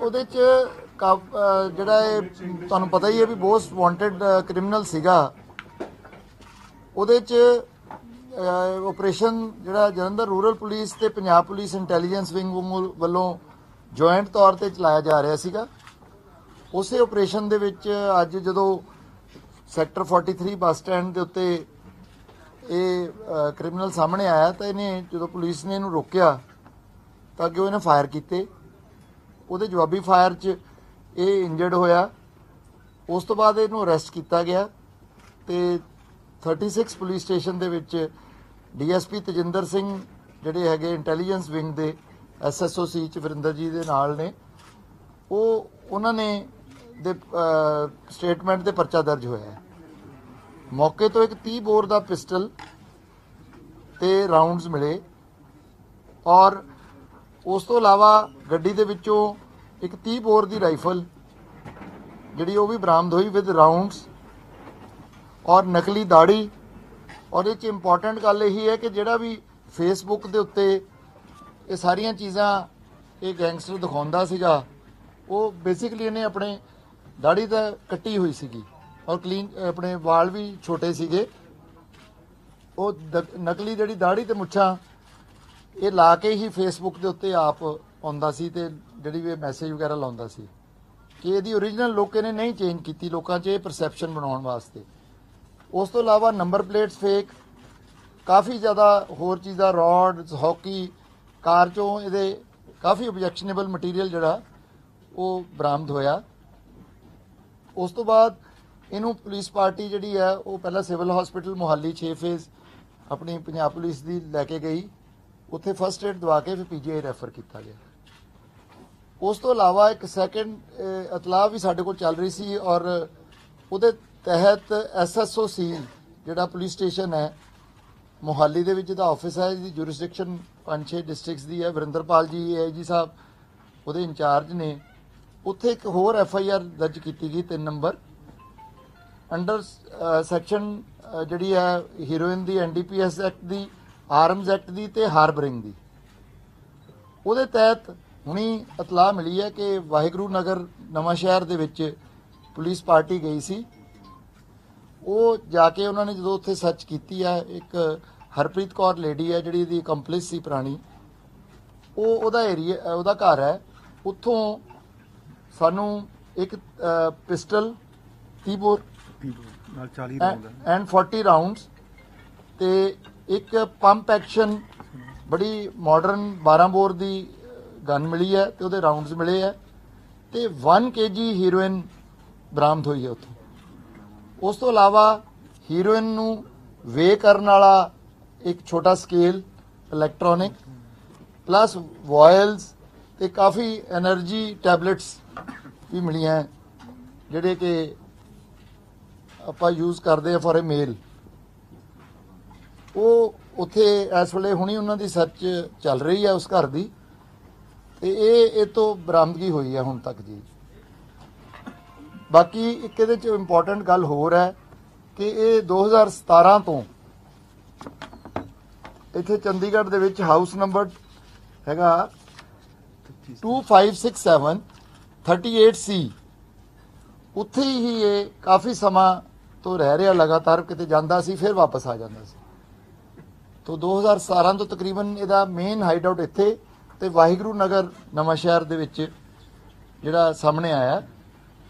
ਉਹਦੇ ਚ ਕਾ- ਅਹ ਜਿਹੜਾ ਇਹ ਤੁਹਾਨੂੰ ਪਤਾ ਹੀ ਹੈ ਵੀ ਬਹੁਤ ਵਾਂਟਡ ਕ੍ਰਿਮੀਨਲ ਸੀਗਾ। ਉਹਦੇ ਚ ਆਪਰੇਸ਼ਨ ਜਿਹੜਾ ਜਲੰਧਰ ਰੂਰਲ ਪੁਲਿਸ ਤੇ ਪੰਜਾਬ ਪੁਲਿਸ ਇੰਟੈਲੀਜੈਂਸ ਵਿੰਗ ਵੱਲੋਂ ਜੁਆਇੰਟ ਤੌਰ ਤੇ ਚਲਾਇਆ ਜਾ ਰਿਹਾ ਸੀਗਾ। ਉਸੇ ਆਪਰੇਸ਼ਨ ਦੇ ਵਿੱਚ ਅੱਜ ਜਦੋਂ ਸੈਕਟਰ 43 ਬੱਸ ਸਟੈਂਡ ਦੇ ਉੱਤੇ ਇਹ ਕ੍ਰਿਮੀਨਲ ਸਾਹਮਣੇ ਆਇਆ ਤਾਂ ਇਹਨੇ ਜਦੋਂ ਪੁਲਿਸ ਨੇ ਇਹਨੂੰ ਰੋਕਿਆ ਤਾਂ ਅੱਗੇ ਇਹਨੇ ਫਾਇਰ ਕੀਤੇ। ਉਹਦੇ ਜਵਾਬੀ ਫਾਇਰ 'ਚ ਇਹ ਇੰਜਰਡ ਹੋਇਆ। ਉਸ ਤੋਂ ਬਾਅਦ ਇਹਨੂੰ ਅਰੈਸਟ ਕੀਤਾ ਗਿਆ ਤੇ 36 ਪੁਲਿਸ ਸਟੇਸ਼ਨ ਦੇ ਵਿੱਚ ਡੀਐਸਪੀ ਤਜਿੰਦਰ ਸਿੰਘ ਜਿਹੜੇ ਹੈਗੇ ਇੰਟੈਲੀਜੈਂਸ ਵਿੰਗ ਦੇ ਐਸਐਸਓ ਸੀ ਚ ਵਰਿੰਦਰ ਜੀ ਦੇ ਨਾਲ ਨੇ, ਉਹ ਉਹਨਾਂ ਨੇ ਦੇ ਸਟੇਟਮੈਂਟ ਤੇ ਪਰਚਾ ਦਰਜ ਹੋਇਆ ਹੈ। ਮੌਕੇ ਤੋਂ ਇੱਕ 30 ਬੋਰ ਦਾ ਪਿਸਟਲ ਤੇ ਰਾਉਂਡਸ ਮਿਲੇ ਔਰ ਉਸ ਤੋਂ ਇਲਾਵਾ ਗੱਡੀ ਦੇ ਵਿੱਚੋਂ ਇੱਕ 30 ਬੋਰ ਦੀ ਰਾਈਫਲ, ਜਿਹੜੀ ਉਹ ਵੀ ਬਰਾਮਦ ਹੋਈ ਵਿਦ ਰਾਉਂਡਸ ਔਰ ਨਕਲੀ ਦਾੜੀ ਔਰ ਇਹ ਚ ਇੰਪੋਰਟੈਂਟ ਗੱਲ ਇਹੀ ਹੈ ਕਿ ਜਿਹੜਾ ਵੀ ਫੇਸਬੁੱਕ ਦੇ ਉੱਤੇ ਇਹ ਸਾਰੀਆਂ ਚੀਜ਼ਾਂ ਇਹ ਗੈਂਗਸਟਰ ਦਿਖਾਉਂਦਾ ਸੀਗਾ, ਉਹ ਬੇਸਿਕਲੀ ਇਹਨੇ ਆਪਣੇ ਦਾੜੀ ਤਾਂ ਕੱਟੀ ਹੋਈ ਸੀਗੀ ਔਰ ਕਲੀਨ ਆਪਣੇ ਵਾਲ ਵੀ ਛੋਟੇ ਸੀਗੇ। ਉਹ ਦ- ਨਕਲੀ ਜਿਹੜੀ ਦਾੜੀ ਤੇ ਮੁੱਛਾਂ ਇਹ ਲਾ ਕੇ ਹੀ ਫੇਸਬੁੱਕ ਦੇ ਉੱਤੇ ਆਪ ਆਉਂਦਾ ਸੀ ਤੇ ਜਿਹੜੀ ਵੀ ਮੈਸੇਜ ਵਗੈਰਾ ਲਾਉਂਦਾ ਸੀ। ਕਿ ਇਹਦੀ origignal ਲੋਕ ਨੇ ਨਹੀਂ ਚੇਂਜ ਕੀਤੀ, ਲੋਕਾਂ 'ਚ ਇਹ ਪਰਸੈਪਸ਼ਨ ਬਣਾਉਣ ਵਾਸਤੇ। ਉਸ ਤੋਂ ਇਲਾਵਾ ਨੰਬਰ ਪਲੇਟਸ ਫੇਕ ਕਾਫੀ ਜ਼ਿਆਦਾ ਹੋਰ ਚੀਜ਼ਾਂ ਰੋਡਸ ਹਾਕੀ ਕਾਰ 'ਚੋਂ ਇਹਦੇ ਕਾਫੀ ਆਬਜੈਕਸ਼ਨੇਬਲ ਮਟੀਰੀਅਲ ਜਿਹੜਾ, ਉਹ ਬਰਾਮਦ ਹੋਇਆ। ਉਸ ਤੋਂ ਬਾਅਦ ਇਹਨੂੰ ਪੁਲਿਸ ਪਾਰਟੀ ਜਿਹੜੀ ਹੈ, ਉਹ ਪਹਿਲਾਂ ਸਿਵਲ ਹਸਪੀਟਲ ਮੁਹਾਲੀ 6 ਫੇਜ਼ ਆਪਣੀ ਪੰਜਾਬ ਪੁਲਿਸ ਦੀ ਲੈ ਕੇ ਗਈ। ਉੱਥੇ ਫਰਸਟ ਏਡ ਦਵਾ ਕੇ ਫਿਰ ਪੀਜੀਆਈ ਰੈਫਰ ਕੀਤਾ ਗਿਆ। ਉਸ ਤੋਂ ਇਲਾਵਾ ਇੱਕ ਸੈਕੰਡ ਇਤਲਾਹ ਵੀ ਸਾਡੇ ਕੋਲ ਚੱਲ ਰਹੀ ਸੀ ਔਰ ਉਹਦੇ ਤਹਿਤ ਐਸਐਸਓ ਸੀ ਜਿਹੜਾ ਪੁਲਿਸ ਸਟੇਸ਼ਨ ਹੈ, ਮੋਹਾਲੀ ਦੇ ਵਿੱਚ ਜਿਹਦਾ ਆਫਿਸ ਹੈ ਜਿਹਦੀ ਜੁਰਿਸਡਿਕਸ਼ਨ 5-6 ਡਿਸਟ੍ਰਿਕਟਸ ਦੀ ਹੈ। ਵਰਿੰਦਰਪਾਲ ਜੀ ਏਆਈਜੀ ਸਾਹਿਬ ਉਹਦੇ ਇੰਚਾਰਜ ਨੇ। ਉੱਥੇ ਇੱਕ ਹੋਰ ਐੱਫ ਆਈ ਆਰ ਦਰਜ ਕੀਤੀ ਗਈ 3 ਨੰਬਰ। ਅੰਡਰ ਸੈਕਸ਼ਨ ਜਿਹੜੀ ਹੈ ਹੀਰੋਇਨ ਦੀ ਐਨਡੀਪੀਐਸ ਐਕਟ ਦੀ ਆਰਮਸ ਐਕਟ ਦੀ ਤੇ ਹਾਰਬਰਿੰਗ ਦੀ। ਉਹਦੇ ਤਹਿਤ ਹੁਣੀ ਇਤਲਾਹ ਮਿਲੀ ਹੈ ਕਿ ਵਾਹਿਗੁਰੂ ਨਗਰ ਨਵਾਂ ਸ਼ਹਿਰ ਦੇ ਵਿੱਚ ਪੁਲਿਸ ਪਾਰਟੀ ਗਈ ਸੀ। ਉਹ ਜਾ ਕੇ ਉਹਨਾਂ ਨੇ ਜਦੋਂ ਉੱਥੇ ਸਰਚ ਕੀਤੀ ਹੈ ਇੱਕ ਹਰਪ੍ਰੀਤ ਕੌਰ ਲੇਡੀ ਹੈ ਜਿਹੜੀ ਇਹਦੀ ਕੰਪਲਿਸ ਸੀ ਪੁਰਾਣੀ ਉਹ ਉਹਦਾ ਏਰੀਆ ਉਹਦਾ ਘਰ ਹੈ। ਉੱਥੋਂ ਸਾਨੂੰ ਇੱਕ ਪਿਸਟਲ 30 ਬੋਰ ਨਾਲ 40 ਰਾਉਂਡ ਐਂਡ 40 ਰਾਉਂਡਸ ਤੇ ਇੱਕ ਪੰਪ ਐਕਸ਼ਨ ਬੜੀ ਮਾਡਰਨ 12 ਬੋਰ ਦੀ ਗਨ ਮਿਲੀ ਹੈ ਤੇ ਉਹਦੇ ਰਾਉਂਡਸ ਮਿਲੇ ਆ ਤੇ 1 ਕੇਜੀ ਹੀਰੋਇਨ ਬਰਾਮਦ ਹੋਈ ਹੈ ਉੱਥੋਂ। ਉਸ ਤੋਂ ਇਲਾਵਾ ਹੀਰੋਇਨ ਨੂੰ ਵੇ ਕਰਨ ਵਾਲਾ ਇੱਕ ਛੋਟਾ ਸਕੇਲ ਇਲੈਕਟ੍ਰੋਨਿਕ ਪਲੱਸ ਵਾਇਲਸ ਤੇ ਕਾਫੀ એનર્ਜੀ ਟੈਬਲੇਟਸ ਵੀ ਮਿਲੀਆਂ ਜਿਹੜੇ ਕਿ ਆਪਾਂ ਯੂਜ਼ ਕਰਦੇ ਆ ਫੋਰ ਅ ਮੇਲ ਉਹ ਉੱਥੇ ਇਸ ਵੇਲੇ ਹੁਣੀ ਉਹਨਾਂ ਦੀ ਸਰਚ ਚੱਲ ਰਹੀ ਹੈ ਉਸ ਘਰ ਦੀ। ਤੇ ਇਹ ਇਹ ਤੋਂ ਬਰਾਮਦਗੀ ਹੋਈ ਹੈ ਹੁਣ ਤੱਕ ਜੀ। ਬਾਕੀ ਇੱਕ ਇਹਦੇ ਚ ਇੰਪੋਰਟੈਂਟ ਗੱਲ ਹੋਰ ਹੈ ਕਿ ਇਹ 2017 ਤੋਂ ਇੱਥੇ ਚੰਡੀਗੜ੍ਹ ਦੇ ਵਿੱਚ ਹਾਊਸ ਨੰਬਰ ਹੈਗਾ 2567 38C ਉੱਥੇ ਹੀ ਇਹ ਕਾਫੀ ਸਮਾਂ ਤੋਂ ਰਹਿ ਰਿਹਾ, ਲਗਾਤਾਰ ਕਿਤੇ ਜਾਂਦਾ ਸੀ, ਫਿਰ ਵਾਪਸ ਆ ਜਾਂਦਾ ਸੀ। ਤੋਂ 2017 ਤੋਂ ਤਕਰੀਬਨ ਇਹਦਾ ਮੇਨ ਹਾਈਡ ਆਊਟ ਇੱਥੇ ਤੇ ਵਾਹਿਗੁਰੂ ਨਗਰ ਨਵਾਂ ਸ਼ਹਿਰ ਦੇ ਵਿੱਚ ਜਿਹੜਾ ਸਾਹਮਣੇ ਆਇਆ।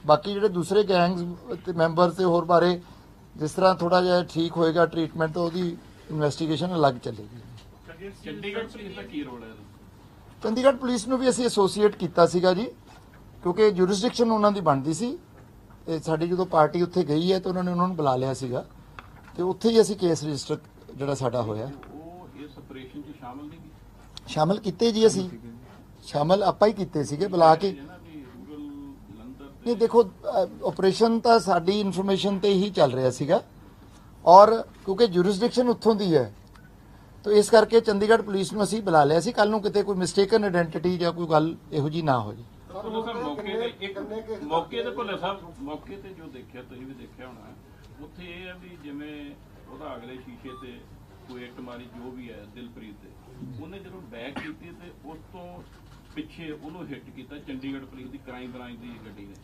ਬਾਕੀ ਜਿਹੜੇ ਦੂਸਰੇ ਗੈਂਗਸ ਤੇ ਮੈਂਬਰ ਤੇ ਹੋਰ ਬਾਰੇ ਜਿਸ ਤਰ੍ਹਾਂ ਥੋੜਾ ਜਿਹਾ ਠੀਕ ਹੋਏਗਾ ਟ੍ਰੀਟਮੈਂਟ ਤਾਂ ਉਹਦੀ ਇਨਵੈਸਟੀਗੇਸ਼ਨ ਅਲੱਗ ਚੱਲੇਗੀ। ਚੰਡੀਗੜ੍ਹ ਪੁਲਿਸ ਦਾ ਕੀ ਰੋਲ ਹੈ? ਇਹਦਾ? ਚੰਡੀਗੜ੍ਹ ਪੁਲਿਸ ਨੂੰ ਵੀ ਅਸੀਂ ਐਸੋਸੀਏਟ ਕੀਤਾ ਸੀਗਾ ਜੀ ਕਿਉਂਕਿ ਜੁਰਿਸਡਿਕਸ਼ਨ ਉਹਨਾਂ ਦੀ ਬਣਦੀ ਸੀ ਤੇ ਸਾਡੀ ਜਦੋਂ ਪਾਰਟੀ ਉੱਥੇ ਗਈ ਹੈ ਤਾਂ ਉਹਨਾਂ ਨੇ ਉਹਨਾਂ ਨੂੰ ਬੁਲਾ ਲਿਆ ਸੀਗਾ ਤੇ ਉੱਥੇ ਹੀ ਅਸੀਂ ਕੇਸ ਰਜਿਸਟਰ ਜਿਹੜਾ ਸਾਡਾ ਹੋਇਆ। ਇਸ ਆਪਰੇਸ਼ਨ 'ਚ ਸ਼ਾਮਲ ਨਹੀਂ ਕੀਤੀ। ਸ਼ਾਮਲ ਕੀਤੇ ਜੀ ਅਸੀਂ। ਸ਼ਾਮਲ ਆਪਾਂ ਹੀ ਕੀਤੇ ਸੀਗੇ ਬੁਲਾ ਕੇ। ਹੈ ਨਾ ਵੀ ਰੂਰਲ ਜਲੰਧਰ ਨਹੀਂ ਦੇਖੋ ਆਪਰੇਸ਼ਨ ਤਾਂ ਸਾਡੀ ਇਨਫੋਰਮੇਸ਼ਨ ਤੇ ਹੀ ਚੱਲ ਰਿਹਾ ਸੀਗਾ। ਔਰ ਕਿਉਂਕਿ ਜੁਰਿਸਡਿਕਸ਼ਨ ਉੱਥੋਂ ਦੀ ਹੈ ਤਾਂ ਇਸ ਕਰਕੇ ਚੰਡੀਗੜ੍ਹ ਪੁਲਿਸ ਨੂੰ ਅਸੀਂ ਬੁਲਾ ਲਿਆ ਸੀ। ਕੱਲ ਨੂੰ ਕਿਤੇ ਕੋਈ ਮਿਸਟੇਕਨ ਆਇਡੈਂਟੀਟੀ ਜਾਂ ਕੋਈ ਗੱਲ ਇਹੋ ਜੀ ਨਾ ਹੋ ਜੇ ਮੌਕੇ ਤੇ ਇੱਕ ਮੌਕੇ ਤੇ ਭੁੱਲੇ ਸਾਹਿਬ ਮੌਕੇ ਤੇ ਜੋ ਦੇਖਿਆ ਤੁਸੀਂ ਵੀ ਦੇਖਿਆ ਹੋਣਾ ਹੈ, ਉੱਥੇ ਇਹ ਹੈ ਵੀ ਜਿਵੇਂ ਉਹਦਾ ਅਗਲੇ ਸ਼ੀਸ਼ੇ ਤੇ ਕੋਈ ਇੱਟ ਮਾਰੀ ਜੋ ਵੀ ਹੈ ਦਿਲਪ੍ਰੀਤ ਦੇ। ਉਹਨੇ ਜਦੋਂ ਬੈਕ ਕੀਤੀ ਤੇ ਉਸ ਤੋਂ ਪਿੱਛੇ ਉਹਨੂੰ ਹਿੱਟ ਕੀਤਾ ਚੰਡੀਗੜ੍ਹ ਪੁਲਿਸ ਦੀ ਕ੍ਰਾਈਮ ਬ੍ਰਾਂਚ ਦੀ ਗੱਡੀ ਨੇ।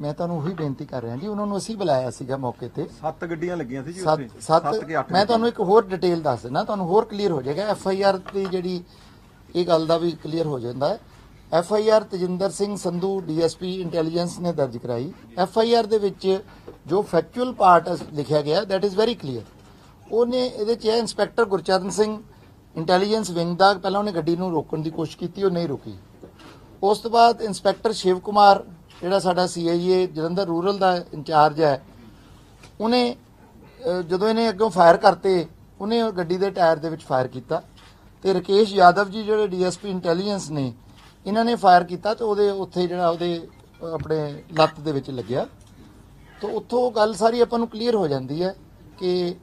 ਮੈਂ ਤੁਹਾਨੂੰ ਉਹੀ ਬੇਨਤੀ ਕਰ ਰਿਹਾ ਜੀ ਉਹਨਾਂ ਨੂੰ ਅਸੀਂ ਬੁਲਾਇਆ ਸੀਗਾ ਮੌਕੇ ਤੇ। ਸੱਤ ਗੱਡੀਆਂ ਲੱਗੀਆਂ ਸੀ ਜੀ ਉੱਥੇ। ਸੱਤ ਕਿ ਅੱਠ ਮੈਂ ਤੁਹਾਨੂੰ ਇੱਕ ਹੋਰ ਡਿਟੇਲ ਦੱਸ ਦਿੰਦਾ ਤੁਹਾਨੂੰ ਹੋਰ ਕਲੀਅਰ ਹੋ ਜਾਏਗਾ। ਐਫ ਆਈ ਆਰ ਦੀ ਜਿਹੜੀ ਇਹ ਗੱਲ ਦਾ ਵੀ ਕਲੀਅਰ ਹੋ ਜਾਂਦਾ ਹੈ। F I R Tajinder Singh Sandhu DSP intelligence ਨੇ ਦਰਜ ਕਰਾਈ। ਐਫ ਆਈ ਆਰ ਦੇ ਵਿੱਚ ਜੋ ਫੈਕਚੁਅਲ ਪਾਰਟ ਲਿਖਿਆ ਗਿਆ ਦੈਟ ਇਜ਼ ਵੈਰੀ ਕਲੀਅਰ ਉਹਨੇ ਇਹਦੇ ਚ ਹੈ inspector Gurcharan Singh, intelligence wing ਦਾ, ਪਹਿਲਾਂ ਉਹਨੇ ਗੱਡੀ ਨੂੰ ਰੋਕਣ ਦੀ ਕੋਸ਼ਿਸ਼ ਕੀਤੀ, ਉਹ ਨਹੀਂ ਰੁਕੀ। ਉਸ ਤੋਂ ਬਾਅਦ ਇੰਸਪੈਕਟਰ ਸ਼ਿਵ ਕੁਮਾਰ, ਜਿਹੜਾ ਸਾਡਾ ਸੀਆਈਏ ਜਲੰਧਰ ਰੂਰਲ ਦਾ ਇੰਚਾਰਜ ਹੈ, ਉਹਨੇ ਜਦੋਂ ਇਹਨੇ ਅੱਗੋਂ ਫਾਇਰ ਕਰਤੇ, ਉਹਨੇ ਗੱਡੀ ਦੇ ਟਾਇਰ ਦੇ ਵਿੱਚ ਫਾਇਰ ਕੀਤਾ। ਤੇ ਰਕੇਸ਼ ਯਾਦਵ ਜੀ, ਜਿਹੜੇ ਡੀਐਸਪੀ ਇੰਟੈਲੀਜੈਂਸ ਨੇ, ਇਹਨਾਂ ਨੇ ਫਾਇਰ ਕੀਤਾ ਤੇ ਉਹਦੇ ਉੱਥੇ ਜਿਹੜਾ ਉਹਦੇ ਆਪਣੇ ਲੱਤ ਦੇ ਵਿੱਚ ਲੱਗਿਆ। ਤਾਂ ਉੱਥੋਂ ਗੱਲ ਸਾਰੀ ਆਪਾਂ ਨੂੰ ਕਲੀਅਰ ਹੋ ਜਾਂਦੀ ਹੈ ਕਿ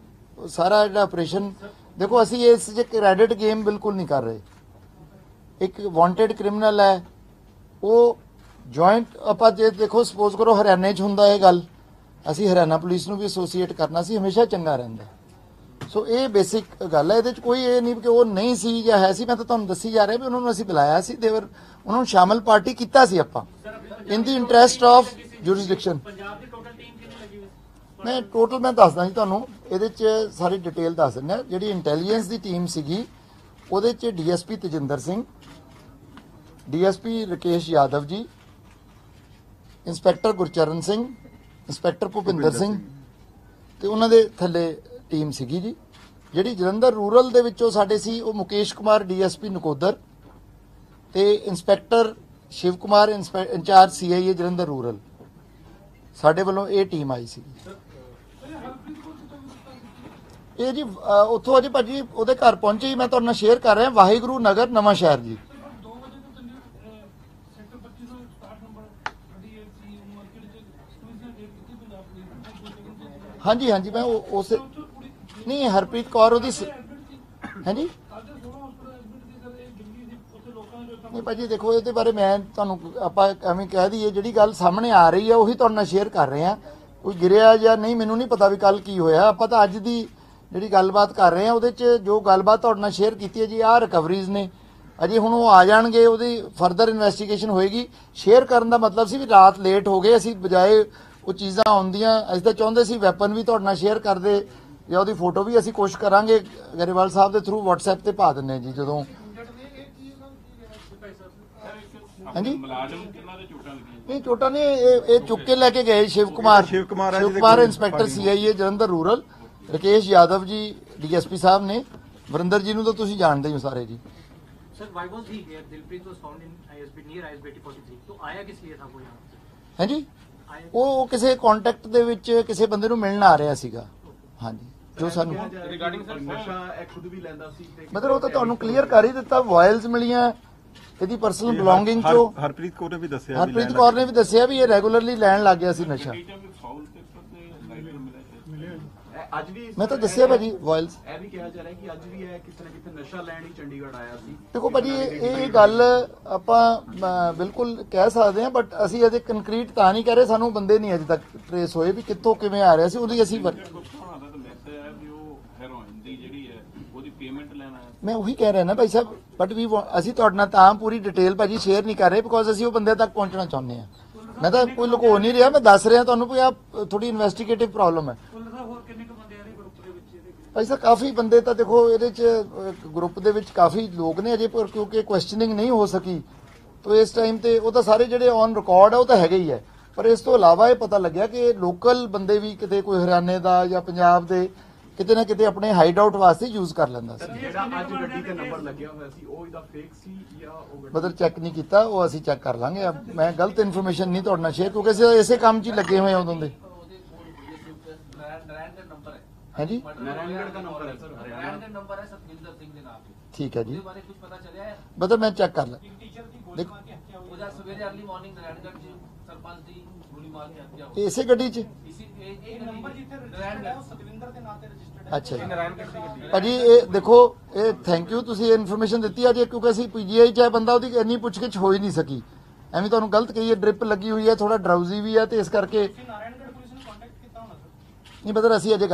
ਸਾਰਾ ਜਿਹੜਾ ਆਪਰੇਸ਼ਨ, ਦੇਖੋ ਅਸੀਂ ਇਸ 'ਚ ਕ੍ਰੈਡਿਟ ਗੇਮ ਬਿਲਕੁਲ ਨਹੀਂ ਕਰ ਰਹੇ। ਇੱਕ ਵਾਂਟਡ ਕ੍ਰਿਮੀਨਲ ਹੈ, ਉਹ ਜੁਆਇੰਟ ਆਪਾਂ ਜੇ ਦੇਖੋ ਸਪੋਜ਼ ਕਰੋ ਹਰਿਆਣੇ 'ਚ ਹੁੰਦਾ ਇਹ ਗੱਲ, ਅਸੀਂ ਹਰਿਆਣਾ ਪੁਲਿਸ ਨੂੰ ਵੀ ਐਸੋਸੀਏਟ ਕਰਨਾ ਸੀ ਹਮੇਸ਼ਾ ਚੰਗਾ ਰਹਿੰਦਾ। ਸੋ ਇਹ ਬੇਸਿਕ ਗੱਲ ਹੈ, ਇਹਦੇ 'ਚ ਕੋਈ ਇਹ ਨਹੀਂ ਕਿ ਉਹ ਨਹੀਂ ਸੀ ਜਾਂ ਹੈ ਸੀ, ਮੈਂ ਤਾਂ ਤੁਹਾਨੂੰ ਦੱਸੀ ਜਾ ਰਿਹਾ ਵੀ ਉਹਨਾਂ ਨੂੰ ਅਸੀਂ ਬੁਲਾਇਆ ਸੀ ਦੇਵਰ ਉਹਨਾਂ ਨੂੰ ਸ਼ਾਮਲ ਪਾਰਟੀ ਕੀਤਾ ਸੀ ਆਪਾਂ in the interest of jurisdiction Punjab the total team ਕਿੰਨੀ ਲੱਗੀ ਮੈਂ ਟੋਟਲ ਮੈਂ ਦੱਸਦਾ ਜੀ ਤੁਹਾਨੂੰ ਇਹਦੇ 'ਚ ਸਾਰੀ ਡਿਟੇਲ ਦੱਸ ਦਿੰਦਾ ਜਿਹੜੀ ਇੰਟੈਲੀਜੈਂਸ ਦੀ ਟੀਮ ਸੀਗੀ ਉਹਦੇ 'ਚ DSP Tajinder Singh DSP Rakesh Yadav ji inspector Gurcharan Singh inspector Bhupinder Singh ਤੇ ਉਹਨਾਂ ਦੇ ਥੱਲੇ ਟੀਮ ਸੀਗੀ ਜੀ। ਜਿਹੜੀ ਜਲੰਧਰ ਰੂਰਲ ਦੇ ਵਿੱਚੋਂ ਸਾਡੇ ਸੀ ਉਹ ਮੁਕੇਸ਼ ਕੁਮਾਰ ਡੀਐਸਪੀ ਨਕੋਦਰ ਤੇ inspector Shiv Kumar incharge CIA Jalandhar rural ਸਾਡੇ ਵੱਲੋਂ ਇਹ ਟੀਮ ਆਈ ਸੀ ਇਹ ਜੀ ਅ, ਉੱਥੋਂ ਅਜੇ ਭਾਜੀ ਉਹਦੇ ਘਰ ਪਹੁੰਚੇ ਹੀ ਮੈਂ ਤੁਹਾਡੇ ਨਾਲ ਸ਼ੇਅਰ ਕਰ ਰਿਹਾ ਵਾਹਿਗੁਰੂ ਨਗਰ ਨਵਾਂ ਸ਼ਹਿਰ ਜੀ। ਹਾਂਜੀ ਹਾਂਜੀ ਮੈਂ ਉਸ ਨਹੀਂ ਹਰਪ੍ਰੀਤ ਕੌਰ ਉਹਦੀ ਹਾਂਜੀ? ਨਹੀਂ ਭਾਜੀ ਦੇਖੋ ਇਹਦੇ ਬਾਰੇ ਮੈਂ ਤੁਹਾਨੂੰ ਆਪਾਂ ਐਵੇਂ ਕਹਿ ਦਈਏ ਜਿਹੜੀ ਗੱਲ ਸਾਹਮਣੇ ਆ ਰਹੀ ਹੈ ਉਹੀ ਤੁਹਾਡੇ ਨਾਲ ਸ਼ੇਅਰ ਕਰ ਰਹੇ ਆ। ਕੋਈ ਗਿਰਿਆ ਜਾਂ ਨਹੀਂ ਮੈਨੂੰ ਨਹੀਂ ਪਤਾ ਵੀ ਕੱਲ ਕੀ ਹੋਇਆ। ਆਪਾਂ ਤਾਂ ਅੱਜ ਦੀ ਜਿਹੜੀ ਗੱਲਬਾਤ ਕਰ ਰਹੇ ਆ ਉਹਦੇ 'ਚ ਜੋ ਗੱਲਬਾਤ ਤੁਹਾਡੇ ਨਾਲ ਸ਼ੇਅਰ ਕੀਤੀ ਹੈ ਜੀ ਆਹ ਰਿਕਵਰੀਜ਼ ਨੇ। ਅਜੇ ਹੁਣ ਉਹ ਆ ਜਾਣਗੇ ਉਹਦੀ ਫਰਦਰ ਇਨਵੈਸਟੀਗੇਸ਼ਨ ਹੋਏਗੀ। ਸ਼ੇਅਰ ਕਰਨ ਦਾ ਮਤਲਬ ਸੀ ਵੀ ਰਾਤ ਲੇਟ ਹੋ ਗਏ ਅਸੀਂ ਬਜਾਏ ਉਹ ਚੀਜ਼ਾਂ ਆਉਂਦੀਆਂ ਅਸੀਂ ਤਾਂ ਚਾਹੁੰਦੇ ਸੀ ਵੈਪਨ ਵੀ ਤੁਹਾਡੇ ਨਾਲ ਸ਼ੇਅਰ ਕਰਦੇ ਜਾਂ ਉਹਦੀ ਫੋਟੋ ਵੀ ਅਸੀਂ ਕੋਸ਼ਿਸ਼ ਕਰਾਂਗੇ। ਗਰੇਵਾਲ ਸਾਹਿਬ ਦੇ ਥਰੂ WhatsApp ਤੇ ਪਾ ਦਿੰਨੇ ਜੀ ਜਦੋਂ। ਹਾਂਜੀ? ਮੁਲਾਜ਼ਮ ਕਿੰਨਾਂ ਦੇ ਚੋਟਾਂ ਲੱਗੀਆਂ ਨਹੀਂ ਚੋਟਾ ਨੇ ਇਹ ਇਹ ਚੁੱਕ ਕੇ ਲੈ ਕੇ ਗਏ Shiv Kumar. Shiv Kumar inspector CIA Jalandhar rural Rakesh Yadav ji DSP ਸਾਹਿਬ ਨੇ। ਵਰਿੰਦਰ ਜੀ ਨੂੰ ਤਾਂ ਤੁਸੀਂ ਜਾਣਦੇ ਹੀ ਹੋ ਸਾਰੇ ਜੀ। Sir why was he Dilpreet was found in ISB near ISB 43 ਤੋਂ ਆਇਆ ਕਿਸ ਲਈ ਥਾ ਕੋਈ ਹਾਂਜੀ? ਉਹ ਕਿਸੇ ਕੰਟੈਕਟ ਦੇ ਵਿੱਚ ਕਿਸੇ ਬੰਦੇ ਨੂੰ ਮਿਲਣ ਆ ਰਿਹਾ ਸੀਗਾ। ਹਾਂਜੀ। ਜੋ ਸਾਨੂੰ ਰਿਗਾਰਡਿੰਗ ਸਰ ਨਸ਼ਾ ਇਹ ਖੁਦ ਵੀ ਲੈਂਦਾ ਸੀ ਮਤਲਬ ਉਹ ਤਾਂ ਤੁਹਾਨੂੰ ਕਲੀਅਰ ਕਰ ਹੀ ਦਿੱਤਾ ਵਾਇਲਸ ਮਿਲੀਆਂ। ਇਹਦੀ ਪਰਸਨਲ ਬਿਲੋਂਗਿੰਗ ਚੋਂ ਹਰਪ੍ਰੀਤ ਕੌਰ ਨੇ ਵੀ ਦੱਸਿਆ ਹਰਪ੍ਰੀਤ ਕੌਰ ਨੇ ਵੀ ਦੱਸਿਆ ਵੀ ਇਹ ਰੈਗੂਲਰਲੀ ਲੈਣ ਲੱਗ ਗਿਆ ਸੀ ਨਸ਼ਾ। ਅੱਜ ਵੀ ਮੈਂ ਤਾਂ ਦੱਸਿਆ ਭਾਜੀ ਵਾਇਲਸ ਇਹ ਵੀ ਕਿਹਾ ਜਾ ਰਿਹਾ ਕਿ ਅੱਜ ਵੀ ਇਹ ਕਿਤੇ ਨਾ ਕਿਤੇ ਨਸ਼ਾ ਲੈਣ ਹੀ ਚੰਡੀਗੜ੍ਹ ਆਇਆ ਸੀ। ਦੇਖੋ ਭਾਜੀ ਇਹ ਇਹ ਗੱਲ ਆਪਾਂ ਬਿਲਕੁਲ ਕਹਿ ਸਕਦੇ ਹਾਂ ਬਟ ਅਸੀਂ ਅਜੇ ਕੰਕਰੀਟ ਤਾਂ ਨਹੀਂ ਕਹਿ ਰਹੇ ਸਾਨੂੰ ਬੰਦੇ ਨਹੀਂ ਅਜੇ ਤੱਕ ਟ੍ਰੇਸ ਹੋਏ ਵੀ ਕਿੱਥੋਂ ਕਿਵੇਂ ਆ ਰਿਹਾ ਸੀ ਉਹਦੀ ਅਸੀਂ ਵਰ- ਗੁਪਤਾਣਾ ਦਾ ਤਾਂ ਮੈਸੇਜ ਹੈ ਵੀ ਉਹ ਹੈਰੋਇਨ ਦੀ ਜਿਹੜੀ ਹੈ ਉਹਦੀ ਪੇਮੈਂਟ ਲੈਣਾ ਹੈ। ਮੈਂ ਉਹੀ ਕਹਿ ਰਿਹਾ ਨਾ ਭਾਈ ਸਾਹਿਬ ਬਟ ਵੀ ਅਸੀਂ ਤੁਹਾਡੇ ਨਾਲ ਤਾਂ ਪੂਰੀ ਡਿਟੇਲ ਭਾਜੀ ਸ਼ੇਅਰ ਨਹੀਂ ਕਰ ਰਹੇ ਬਿਕੋਜ਼ ਅਸੀਂ ਉਹ ਬੰਦੇ ਤੱਕ ਪਹੁੰਚਣਾ ਚਾਹੁੰਦੇ ਹਾਂ। ਮੈਂ ਤਾਂ ਕੋਈ ਲੁਕੋ ਨਹੀਂ ਰਿਹਾ ਮੈਂ ਦੱਸ ਰਿਹਾ ਤੁਹਾਨੂੰ ਵੀ ਆ ਥੋੜੀ ਇਨਵੈਸਟੀਗੇਟਿਵ ਪ੍ਰੋਬਲਮ ਹੈ। ਹੋਰ ਕਿੰਨੇ ਕੁ ਬੰਦੇ ਆ ਰਹੇ ਗਰੁੱਪ ਦੇ ਵਿੱਚ ਇਹਦੇ ਭਾਈ ਸਾਹਿਬ ਕਾਫੀ ਬੰਦੇ ਤਾਂ ਦੇਖੋ ਇਹਦੇ ਚ ਗਰੁੱਪ ਦੇ ਵਿੱਚ ਕਾਫੀ ਲੋਕ ਨੇ ਅਜੇ ਪਰ ਕਿਉਂਕਿ ਕੁਐਸਚਨਿੰਗ ਨਹੀਂ ਹੋ ਸਕੀ। ਤੋ ਇਸ ਟਾਈਮ ਤੇ ਉਹ ਤਾਂ ਸਾਰੇ ਜਿਹੜੇ ਔਨ ਰਿਕਾਰਡ ਆ ਉਹ ਤਾਂ ਹੈਗੇ ਹੀ ਹੈ ਪਰ ਇਸ ਤੋਂ ਇਲਾਵਾ ਇਹ ਪਤਾ ਲੱਗਿਆ ਕਿ ਲੋਕਲ ਬੰਦੇ ਵੀ ਕਿਤੇ ਕੋਈ ਹਰਿਆਣੇ ਦਾ ਜਾਂ ਪੰਜਾਬ ਦੇ ਕਿਤੇ ਨਾ ਕਿਤੇ ਆਪਣੇ ਹਾਈਡ ਆਊਟ ਵਾਸਤੇ ਯੂਜ਼ ਕਰ ਲੈਂਦਾ ਸੀ। ਜਿਹੜਾ ਅੱਜ ਗੱਡੀ ਤੇ ਨੰਬਰ ਲੱਗਿਆ ਹੋਇਆ ਸੀ ਉਹ ਇਹਦਾ ਫੇਕ ਸੀ ਜਾਂ ਉਹ ਮਤਲਬ ਚੈੱਕ ਨਹੀਂ ਕੀਤਾ ਉਹ ਅਸੀਂ ਚੈੱਕ ਕਰ ਲਾਂਗੇ। ਮੈਂ ਗਲਤ ਇਨਫੋਰਮੇਸ਼ਨ ਨਹੀਂ ਤੁਹਾਡੇ ਨਾਲ ਸ਼ੇਅਰ ਕਿਉਂਕਿ ਅਸੀਂ ਇਸੇ ਕੰਮ 'ਚ ਹੀ ਲੱਗੇ ਹੋਏ ਹਾਂ ਉਦੋਂ ਦੇ। ਹਾਂਜੀ? ਨਾਰਾਇਣਗੜ੍ਹ ਦਾ ਨੰਬਰ ਹੈ ਸਰ ਹਰਿਆਣਾ ਦਾ। ਨੰਬਰ ਹੈ ਸਤਵਿੰਦਰ ਸਿੰਘ ਦੇ ਨਾਮ ਤੇ। ਠੀਕ ਹੈ ਜੀ। ਉਹਦੇ ਬਾਰੇ ਕੁਝ ਪਤਾ ਚੱਲਿਆ ਹੈ? ਮਤਲਬ ਮੈਂ ਚੈੱਕ ਕਰ ਲਾਂ। ਟੀਚਰ ਦੀ ਗੋਲੀ ਮਾਰ ਕੇ ਹੱਤਿਆ ਹੋਈ ਉਹਦਾ ਸਵੇਰੇ ਅਰਲੀ ਮਾਰਨਿੰਗ ਨਰੈਣਗੜ੍ਹ ਚ ਸਰਪੰਚ ਦੀ ਗੋਲੀ ਮਾਰ ਕੇ ਹੱਤਿਆ ਹੋਈ ਇਸੇ ਗੱਡੀ 'ਚ? ਇਸੀ ਇਹ ਨੰਬਰ ਜਿੱਥੇ ਰਜਿਸਟਰਡ ਹੈ ਉਹ ਸਤਵਿੰਦਰ ਦੇ ਨਾਂ ਤੇ ਰਜਿਸਟਰਡ ਹੈ। ਅੱਛਾ ਜੀ। ਨਰੈਣਗੜ੍ਹ ਦੀ ਗੱਡੀ ਭਾਜੀ ਇਹ ਦੇਖੋ ਇਹ ਥੈਂਕ ਯੂ ਤੁਸੀਂ ਇਹ ਇਨਫੋਰਮੇਸ਼ਨ ਦਿੱਤੀ ਅੱਜ ਕਿਉਂਕਿ ਅਸੀਂ ਪੀਜੀਆਈ ਚ ਹੈ ਬੰਦਾ ਉਹਦੀ ਇੰਨੀ ਪੁੱਛਗਿੱਛ ਹੋ ਹੀ ਨਹੀਂ ਸਕੀ। ਐਵੇਂ ਤੁਹਾਨੂੰ ਗਲਤ ਕਹੀ ਹੈ ਡ੍ਰਿਪ ਲੱਗੀ ਹੋਈ ਹੈ ਥੋੜਾ ਡਰਾਊਜ਼ੀ ਵੀ ਹੈ ਤੇ ਇਸ ਕਰਕੇ ਨਾਰਾਇਣਗੜ੍ਹ ਪੁਲਿਸ ਨੂੰ ਕੰਟੈਕਟ ਕੀਤਾ ਹੋਣਾ ਸਰ। ਨਹੀਂ ਬਦਰ ਅਸੀਂ ਅਜੇ